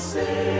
see.